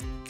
podcast.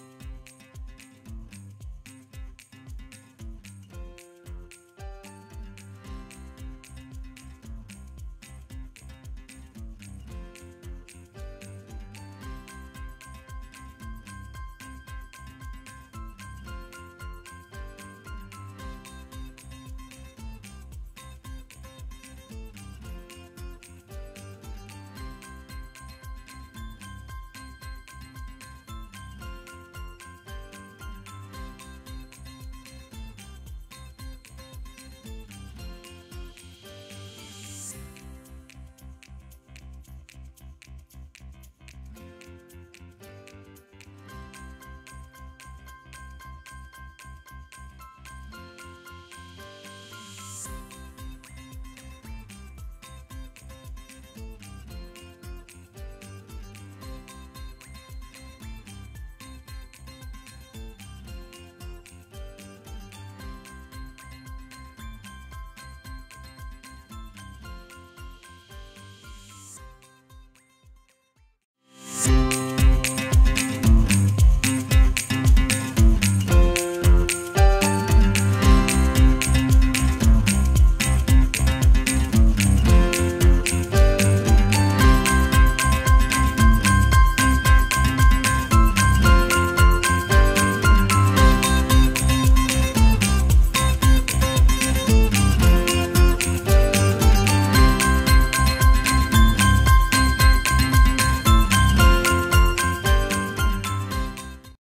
you